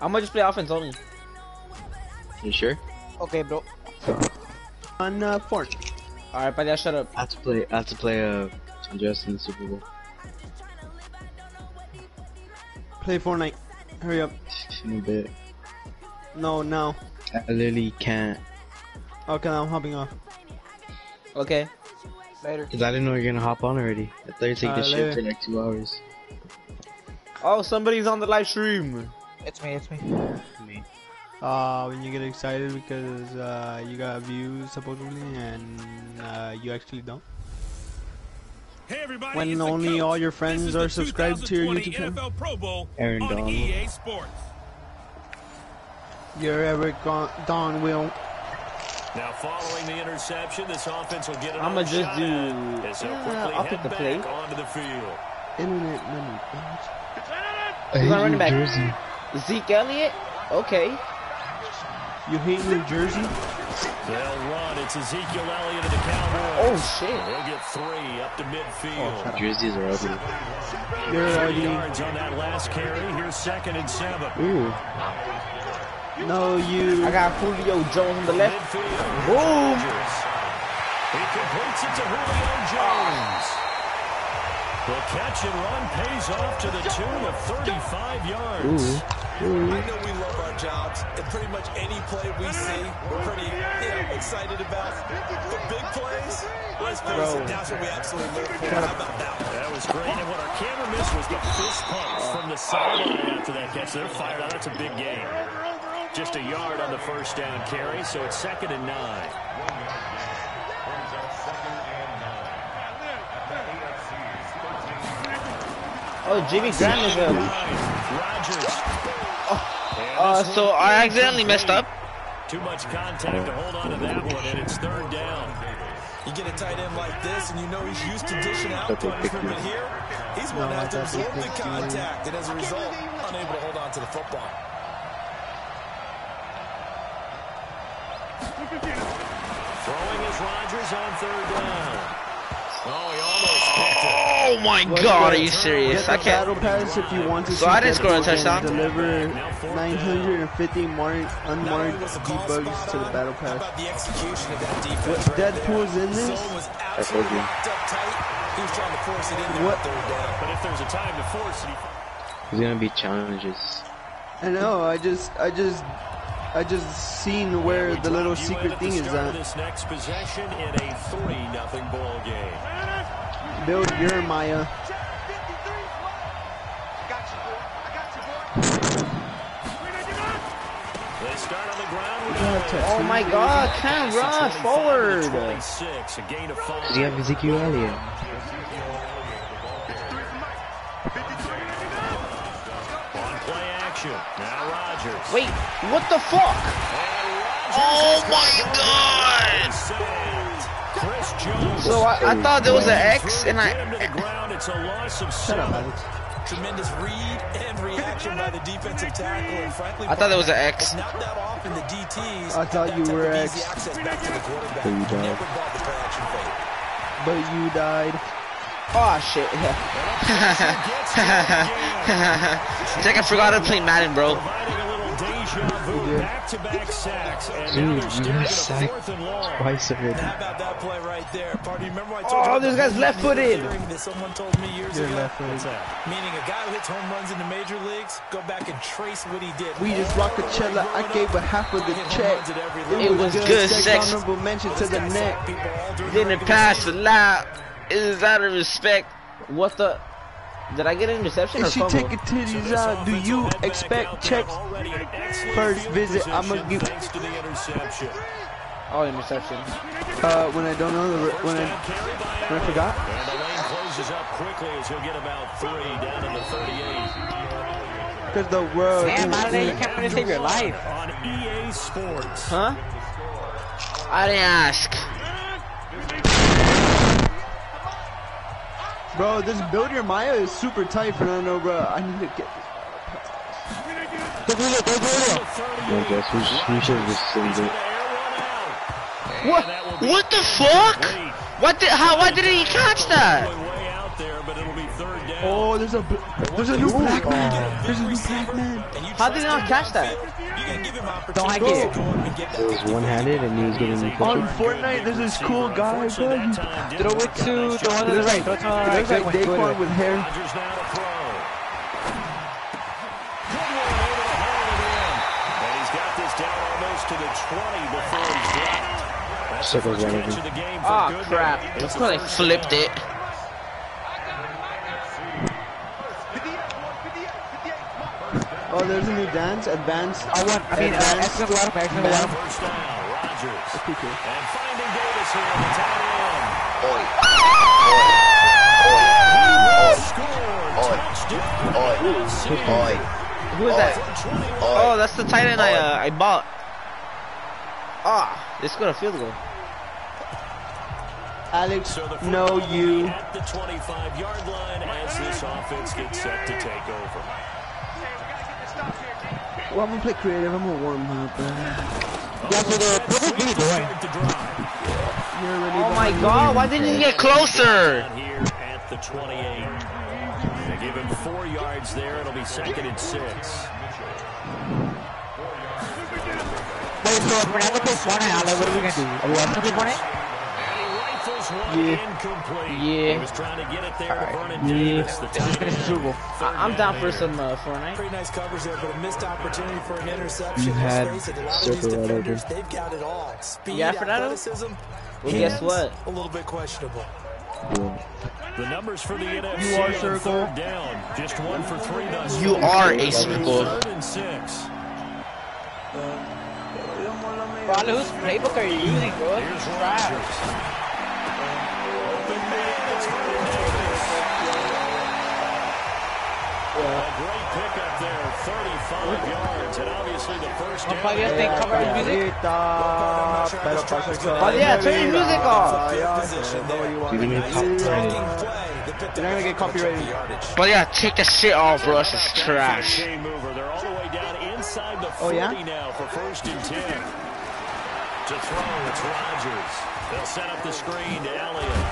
I'm gonna just play offense only. You sure? Okay, bro. On uh, Fort. Alright, buddy, I shut up. I have to play. I have to play uh, Andres in the Super Bowl. Play Fortnite. Hurry up. In a bit. No, no. I literally can't. Okay, I'm hopping off. Okay. Later. Cause I didn't know you were gonna hop on already. I thought you take Alright, this later. shit for like two hours. Oh, somebody's on the live stream. It's me, it's me. Me. Uh, when you get excited because uh, you got views supposedly and uh, you actually don't. Hey everybody, When it's only coach. all your friends are subscribed to your YouTube channel. NFL Pro Bowl Aaron on Donald. EA Sports. You're Eric Gon- Don Will. Now following the interception, this offense will get another I'ma just do- at as they'll yeah, quickly I'll pick the back play. onto the field. Internet money. I Who's our running back? Jersey. Zeke Elliott? Okay. You hate New Jersey? They'll run. It's Ezekiel Elliott of the Cowboys. Oh, shit. They'll get three up to midfield. Oh, Jerseys are ugly. You're Three ugly. yards on that last carry. Here's second and seven. Ooh. No, you. I got Julio Jones on the left. Midfield. Boom. He completes it to Julio Jones. The catch and run pays off to the tune of 35 yards. I know we love our jobs, and pretty much any play we see, we're pretty you know, excited about. The big plays, let's face it, that's what we absolutely live for. How about that? That was great. And what our camera missed was the fist pumps from the sideline after that catch. They're fired out. That's a big game. Just a yard on the first down carry, so it's second and nine. Oh, Jimmy Graham is a. Rodgers. Uh, so I accidentally messed up. Too much contact to hold on to that one, and it's third down. You get a tight end like this, and you know he's used to dishing out But they picked punishment, but here, he's No, going to have to absorb the contact, and as a result, unable to hold on to the football. Throwing is Rodgers on third down. Oh, he almost picked it. Oh my What's god, are you serious? I can't. battle pass if you want to So I didn't score a touchdown? Deliver 950 mark, Not only unmarked was the call debugs to the battle pass. about the execution of that defense What, right there? Deadpool's in this? zone was told you. locked up tight. He was trying to force it in there What- on third down. But if there's a time to force it, There's gonna be challenges. I know. I just, I just, I just seen where the little dropped you in secret thing is at. This next possession in a three nothing ball game. Build your Maya. They start on the ground with Yeah, touch. Oh my god, can't run forward. 26, a gain of five. Cause you have Ezekiel Elliott. Play. Now Rodgers. Wait, what the fuck? Oh my god! Chris Jones. So I, I thought there was an X and Get him to the I. ground. It's a loss of Shut seven. Tremendous read and reaction by the defensive tackle, and frankly, I thought there was an X. Not that often the DTs. I thought you were X. Easy access back to the quarterback. But you died. Oh shit. It's like I forgot to play Madden, bro. Providing a little deja vu. Back-to-back sacks. Dude, now you they're staring got at a sacked fourth and long. twice already. How about that play right there? Party, remember I told Oh, you this guy's left-footed. run That someone told me years You're ago. left-footed. Meaning a guy who hits home runs in the major leagues, go back and trace what he did. We just All rocked the the. I gave up. a half of the check. runs at It was good Sex sex. Honorable mention to the neck. sacked people all during the Didn't pass season. the lap. Is out of respect. What the? Did I get an interception or If she fumble? take her titties out, do you expect checks? First visit, I'ma give- Thanks to the interception. Oh, interception. Uh, when I don't know the when I when I forgot. And the lane closes up quickly as he'll get about three down to the 38 Cause the world. Damn, is- out of there, you can't really save your life. on EA Sports. Huh? I didn't ask. Bro, this build your Maya is super tight, for Fernando, bro. I need to get I guess we should, we should just saved it. What? What the fuck? What did? How? Why didn't he catch that? Way out there, but it'll be third down. Oh, there's a there's a new black man. There's a new black man. How did he not catch that? You gotta give him Don't I get it? to go up and get that It was one-handed and he was getting the On picture. Fortnite, there's this cool guy, Unfortunately, bud. that time Throw it to Nice the one job. to the right. Throw it to the right. Looks like Good Daquan with hair. To throw. Good one, able to haul it in. And he's got this down almost to the 20 before he's dropped. That's the Circles first right catch over. of the game for Oh crap! It's That's the because I first flipped it. There's a new dance, advanced. I want, I mean, uh, advanced. X number one, X number one. First down, Rodgers. Okay, cool. And finding Davis here on the tight end. Oi. Scored. Touchdown. Oi. Who is that? Oh, that's the tight end I uh, I bought. Ah, they scored a field goal. Alex, So the no, football will be you. at the 25-yard line as this offense gets set to take over. Well, I'm gonna play creative. I'm gonna warm up. Uh, Yeah, so the purple really doing. Start drive. you're already Oh my god, why didn't he get closer? Here at the 28. They give him four yards there. It'll be second and six. Wait, so if Fernando plays Fortnite, Ale, what are we gonna do? Are we also play Fortnite? And he rifles one Yeah. Yeah. He was trying to get it there to Vernon Davis. The Let's tight finish the end. Super Bowl. I- I'm down for some uh, Fortnite. Pretty nice covers there, but a missed opportunity for an interception. You had a circle right defenders, over. they've got it all. Speed, Yeah, Fernando? athleticism, Well, guess what? A little bit questionable. The numbers for the NFC You are circle. down. Just one for three thus You are a circle. Third and six. Bro, Ale, whose playbook are you using, bro? Here's Trash. Rodgers. Open man, it's Vernon Davis. A great pickup there, 35 yards, and obviously the first down. Five years they cover his music. Pero pasa Oh yeah, turn your music off. Yeah, Position yeah, there. you want You're gonna to get do. copyrighted. Play. They picked up You're not gonna get copyrighted. yardage. But yeah, take the shit off, bro. This is trash. Chain mover. They're all the way down inside the 40 Oh, yeah? now for first and 10. To throw, it's Rodgers. They'll set up the screen to Elliott.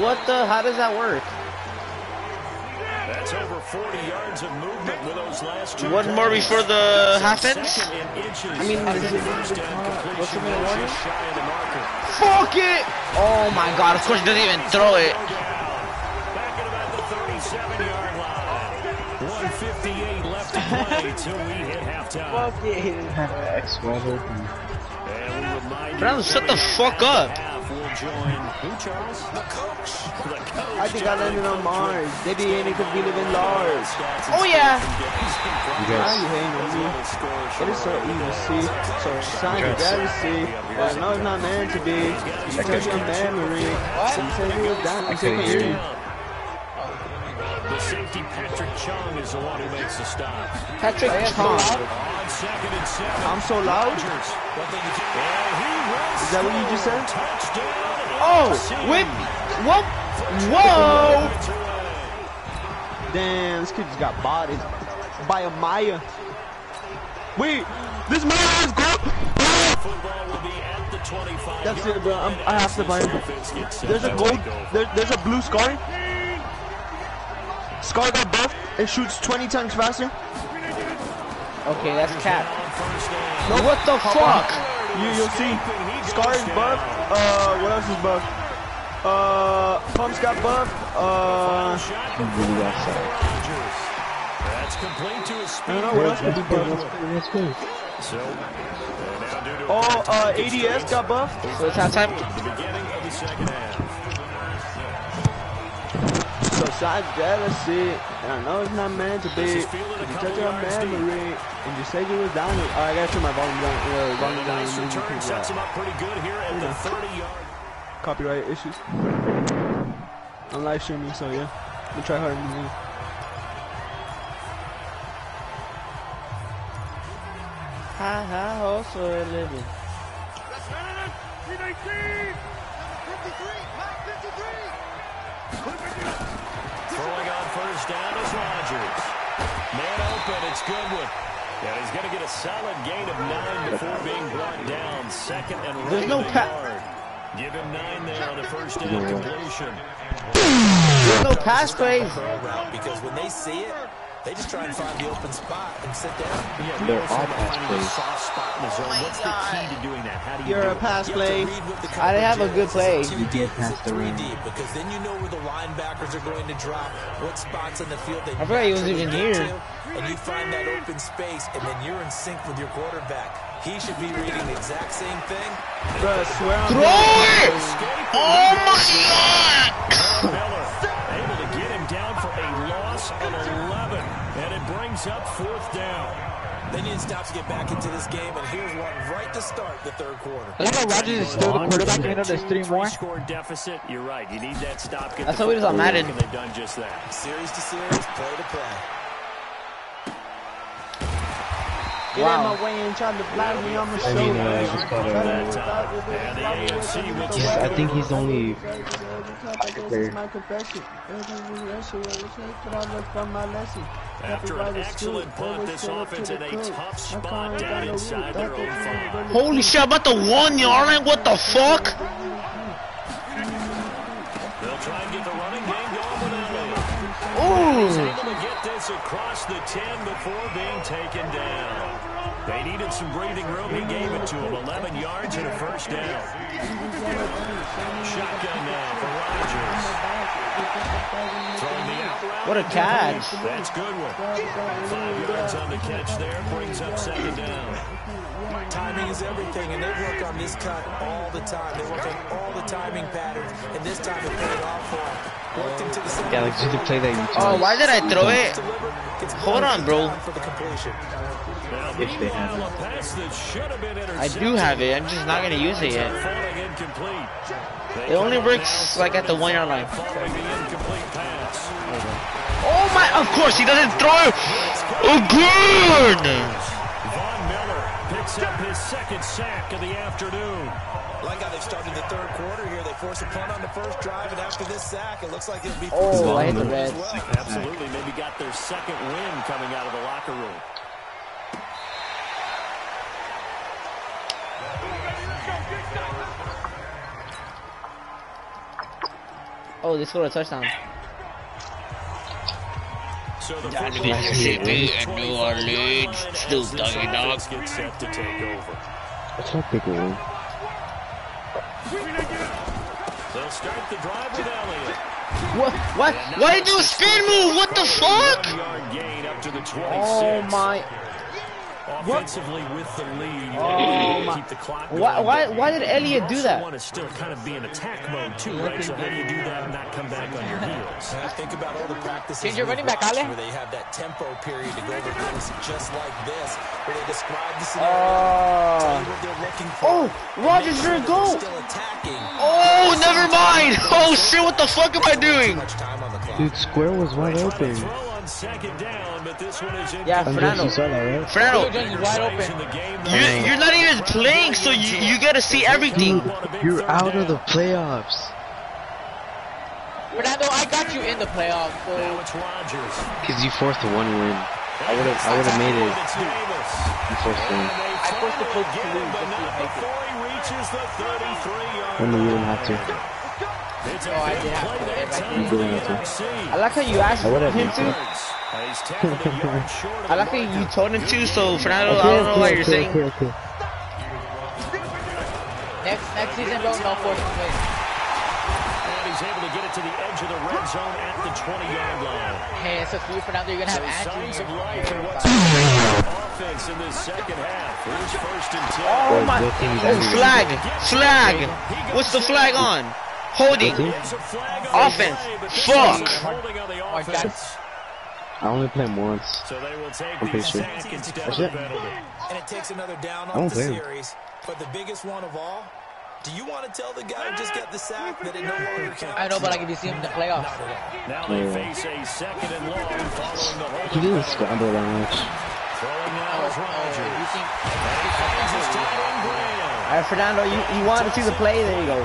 What the? How does that work? That's over 40 yards of movement with those last two. One more before the half Second ends? I mean, After is the it- first down completion what's the minute just shy of the marker. Fuck it! Oh my god, of course he doesn't even throw it. Back at about the 37-yard line. 158 left to play till we hit halftime. Fuck it. X wide open. And we remind you Brandon, shut the fuck up. Half will join who, Charles? The coach. The coach. I think I landed on Mars. They be ain't because we live in Lars. Oh yeah. You Why guys, you hating on me? It is so easy to see, so sign you gotta see. But I know it's not meant to be. It's just your memory. What? You said you down. I couldn't hear you. The safety Patrick Chung is the one who makes the stop. Patrick oh, Tom. On second and seven. I'm so loud. Rodgers. And he Is that what you just said? touchdown. Oh, whip. Whoa. Whoa. Damn, this kid just got bodied by a Maya. Wait, this Maya is good. Football will be at the 25. That's it, bro. I'm, I have to buy him. There's a gold. There, there's a blue Scar. Scar got buffed. It shoots 20 times faster. Okay, that's cap. No, what the fuck? You, you'll see. Scar is buffed. Uh, what else is buffed? Uh, Pumps got buffed. Uh, you really got set. Rodgers. That's complete to his I don't know what else could be buffed. that's good, that's good. So, now due to Oh, uh, ADS got buffed. So it's halftime. The beginning of the second half. Jealousy. And I know it's not meant to be. This is fielded a You couple touch your yards deep. memory. And you said you was down. Oh, I gotta turn my volume down. Uh, volume down. Nice and return sets out. him up pretty good here at the 30-yard. Copyright issues. I'm live streaming, so yeah. I'm gonna try hard. and- Hi, hi, also a living. Throwing on first down is Rodgers. Man open, it's Goodwin. And he's going to get a solid gain of nine before being brought down. Second and right There's no of yard. Give him nine there on the first down completion. no pass plays. curl route because when they see it, they just try and find the open spot and sit down. Yeah, They're we all know pass finding a plays. soft spot in the zone. What's the key to doing that? How do you You're do a pass You play. to read what the I didn't have a good play. Is You deep? get past the three rim. deep? Because then you know where the linebackers are going to drop, what spots in the field they I forgot he was even get here. to, and you find that open space, and then you're in sync with your quarterback. He should be reading the exact same thing. Bro, I swear on Throw it! Oh my god! Miller able to get him down for a loss of 11, and it brings up fourth down. They need to stop to get back into this game, and here's one right to start the third quarter. I like how Rodgers is still the quarterback, even though there's three more. score deficit. You're right. You need that stop. Get That's the how it is on Madden. And they've done just that. Series to series, play to play. Get Wow. out my way and try to block me on the I mean, uh, shoulder. just got That a, time. And the AFC with he's, I think he's only This my confession. After an excellent punt, this offense in a tough spot down inside their own five. Holy shit, I'm about the one yard line. What the fuck? They'll try and get the running game going with Elliott. He's Ooh. able to get this across the 10 before being taken down. They needed some breathing room. He gave it to him. 11 yards and a first down. Shotgun now for Rodgers. Throwing the out route. What a catch. That's good one. Five yards on the catch there. Brings up second down. Timing is everything, and they work on this cut all the time. They work on all the timing patterns, and this time it paid off for them. Worked into the center. yeah, like, did you play that YouTube? Oh, why did I throw it? Delivered, gets Hold one on, bro. If they have meanwhile, a pass that should have been I do have it. I'm just not gonna use it yet. Falling incomplete. They It only works like at the one yard line. Following the incomplete pass. Oh my! Of course he doesn't throw. Oh, good. Von Miller picks up his second sack of the afternoon. Like how they've started the third quarter here. They force a punt on the first drive, and after this sack, it looks like it'll be Oh, I hit the as red. well. Absolutely, maybe got their second win coming out of the locker room. Oh, they scored a touchdown. So the That football Mississippi is and New 25 Orleans line still as this doggy dog. offense gets set to take over. That's not big one. They'll start the drive with Elliott. What? What? Why did you do a spin move? What the fuck? One-yard gain up to the 26. Oh my! Offensively with the lead. Oh, my- Keep the clock Why? going, Why? but Why did Elliott do also that? want to still kind of be in attack mode too, right? So how do you do that and not come back on your heels? I think about all the practices Change your we've running back, watched Ale. where they have that tempo period to go over things just like this, where they describe the scenario, Oh. tell you what they're looking for. Oh, and Rodgers, make you're a goal. Still attacking. Oh, never mind. Oh shit! What the fuck am I doing? Much time on the clock. Dude, Square was wide Trying open. To throw on second down, but this one is in. Yeah, Fernando. you saw that, right? Fernando, Julio wide open. in the game. you, you're not even playing, so you you gotta see everything. You're out of the playoffs. Fernando, I got you in the playoffs, Now it's Rodgers. Cause you forced the one win. I would have, I would have made it. It's Davis. You forced one. I forced the Colts to Get lose him, but just to not make it. before he reaches the 33-yard When you didn't have to. It's a Oh, I did have play to. there If did for the have to. NFC. I like how you asked I him to. it. He's tackled a yard short of I like how you told him to. So Fernando, I don't know what you're saying. okay, okay. next next season, bro, no forcing plays. And he's able to get it to the edge of the red zone at the 20-yard line. Hey, it's a few Fernando. You're gonna So have signs of life in what's offense in this second half. Here's first and 10. Oh my! Oh, flag! Flag! What's the flag on? Holding. It's a flag on Offense. the play, but this Fuck. is holding on the my God. I only play him once. So they will take I'm pretty sure. sack instead of That's it. And it takes another down I off the blame him. series. But the biggest one of all, do you want to tell the guy who just got the sack that it no longer counts? I know, but I can see him in the playoffs. Not at. Now they face a second and long following the He didn't scramble that much. Throwing now Oh, is oh, Rodgers. you think? Finds his tight end Graham. All right, Fernando, you, you wanted to see the play? There you go.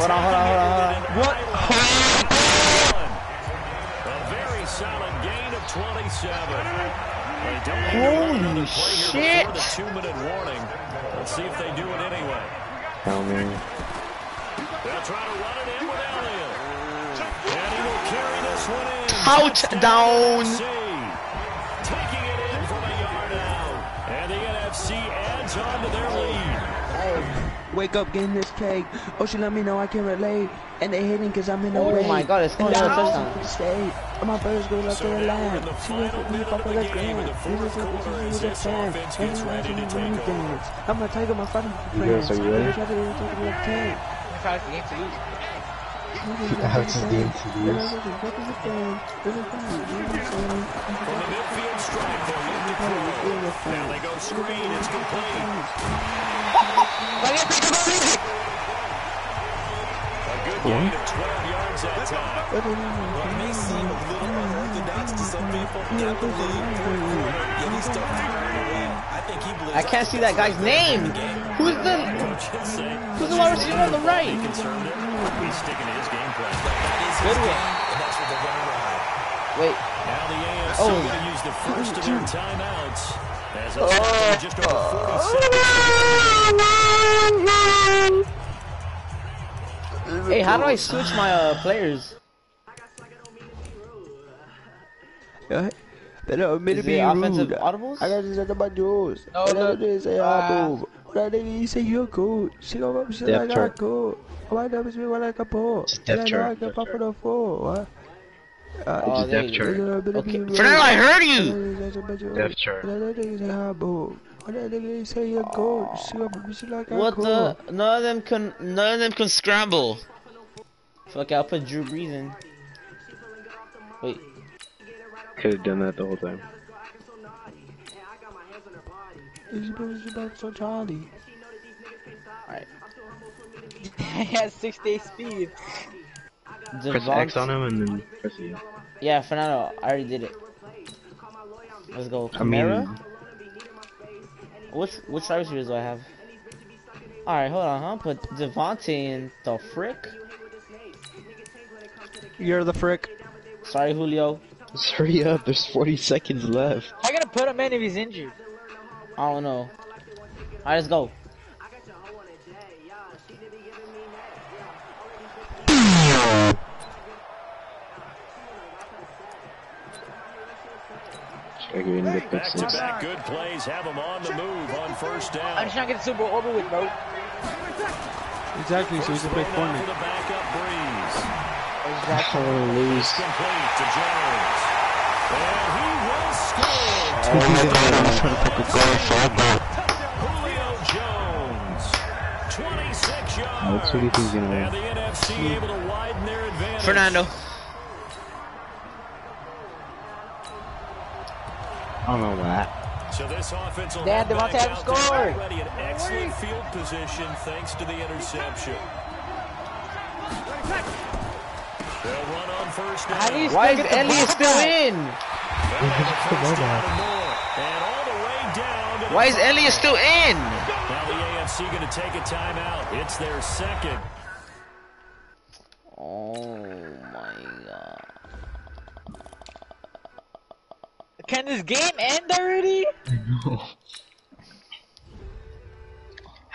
Hold on, hold on, hold on, hold on. What? A very solid gain of 27. They don't need to run Holy another play here shit. before the two-minute warning. Let's see if they do it anyway. Oh man. They'll try to run it in with Elliott. And he will carry this one in. Touchdown. Wake up, getting this cake. Oh, she let me know I can relate. And they hating cause I'm in the Oh way. my God, it's And calling a now touchdown. I'm Stay. And my brothers go like So they're now we're in alive. She went with me, minute fuck of with the a game, grand. and the This fourth is what quarter this as is a fan. And gets I'm ready to watching take the over. dance. I'm a tiger, my father You guys, are you ready? Try to take a left hand. It's like the game to lose. Alex is game to lose. From the midfield stripe, they'll lead the throw. Now they go screen. It's complete. A good gain of 12 yards that time. What may seem a little unorthodox to some people, got the lead, fourth quarter, yet he still figured it. I think he believes I can't see that guy's name. Who's the Coaches Who's the wide receiver on the right? conservative. He's sticking to his game plan. that is his Goodwin. game, and that's what they're going to ride. Wait. Now the AFC Oh. going to use the first of their timeouts. As it's just over 40 seconds. Hey, how do I switch my uh, players? Yeah. Better admit Is to it be offensive rude. audibles? I got this at my jaws. No, and no. I did say Ah. I move. That nigga, he say you're good. She go up, she Depth like I chart. Good. Why that was me when I can pull? It's And depth I know I chart. for the four. What? Uh, Oh, It's there depth chart. Okay. Okay. Fernando, I heard you. Depth chart. That nigga say I move. Why that nigga say you're good? She go up, she like I What good. the? None of them can. None of them can scramble. Fuck, I'll put Drew Brees in. Wait. Could have done that the whole time. Alright. he has six day speed. Press X on him and then press E. Yeah, Fernando, I already did it. Let's go. I mean, Kamara? Which which wide receivers do I have? Alright, hold on, huh? Put Davante in the frick. You're the frick. Sorry, Julio. just hurry up. There's 40 seconds left. How gonna put him in if he's injured? I don't know. Alright, let's go. Should I go in and get Back fixed? to back good plays have them on the move on first I'm down. just trying to get the Super Bowl over with, bro. Exactly, so he's First a big throw now corner. for the backup Brees. I'm gonna lose. Complete to Jones. And he will score. Julio Jones. 26 yards. That's what he thinks he's gonna And win. the NFC able to widen their advantage. Fernando. I don't know that. So this offense will Dad, head back Davante Adams scored. already in excellent field position thanks to the interception. They'll run on first down. How Why is get Elliott still in? First down and more. And all the way down to the Why is five. Elliott still in? Now the AFC going to take a timeout. It's their second. Oh Can this game end already? No.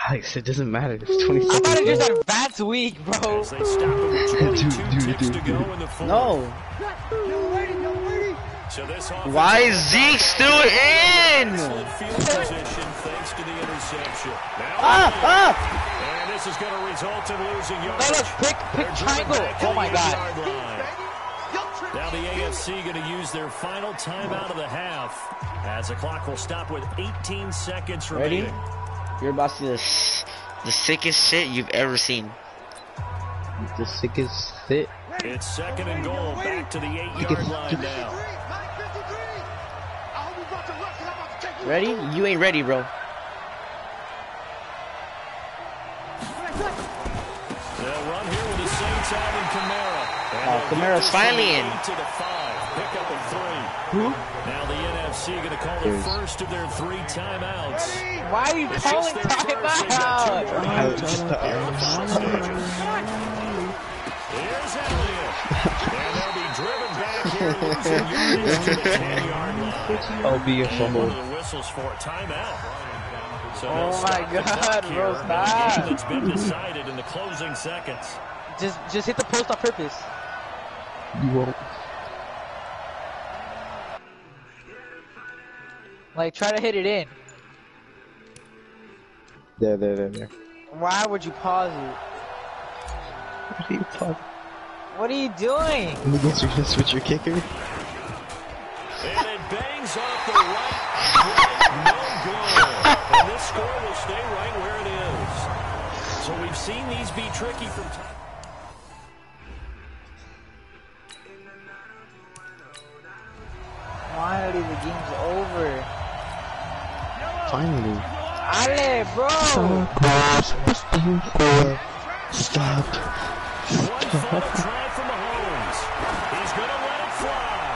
Alex, it doesn't matter. It's 20 I'm about to just left. advance week, bro. As they stop him with 22 Dude, dude, dude, dude. in the fourth. No. So this offense Why is Zeke still in? excellent field position thanks to the interception. Now Ah, ah! And this is going to result in losing No, look, pick, pick triangle. Oh my god. Eight-yard line. Now the AFC going to use their final timeout of the half as the clock will stop with 18 seconds Ready? remaining. You're about to see the, the sickest shit you've ever seen. The sickest shit. It's second and goal back to the eight-yard line now. Ready? You ain't ready, bro. They'll run here with the Saints out in Kamara. Uh, and Oh, they'll Kamara's get this from finally the in. eight To the five. Pick up a three. Who? Now the NFC going to call the Yes. first of their three timeouts. Why are you It's calling just their first. They've got two timeout? more I minutes just uh, here thought- in the final stages. Here's Elliott. And they'll be driven back here, losing yardage to the 10-yard line. I'll be a One fumble. of the whistles for a timeout. So Oh they'll my stop the God, clock here bro, in a stop. game that's been decided in the closing seconds. Just, just hit the post on purpose. You won't. Like, try to hit it in. There, there, there, there. Why would you pause it? What are you talking? What are you doing? Let me guess you're gonna switch your kicker? And it bangs off the right. right, No good. And this score will stay right where it is. So we've seen these be tricky from time. Finally, the game's over. Finally. Ale, bro! Stop. One final try from Mahomes. He's going to let it fly.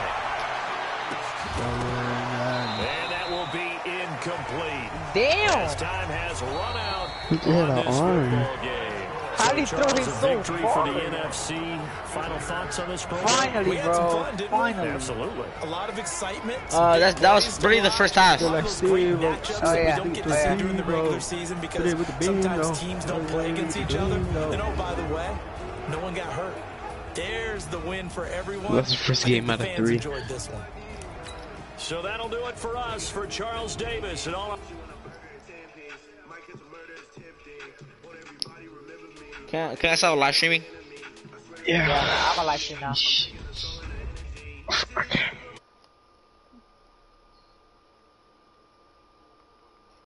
And that will be incomplete. Damn! As time has run out Look at on that this arm. Football game. How did he throw Charles, it a so victory far? for the NFC. Final thoughts on this program? Finally, We had some bro. fun. Finally. Absolutely. A lot of excitement. Uh, that that was Plays really the first watch. half. All Like those great Steve-O. matchups Oh, yeah. we don't get to see during the regular season because it with the sometimes teams don't play against each other. And oh, by the way, no one got hurt. There's the win for everyone. That's the first game out of three. enjoyed this one. So that'll do it for us, for Charles Davis and all. Can can I start live streaming? Yeah, I'm a live stream now. Okay.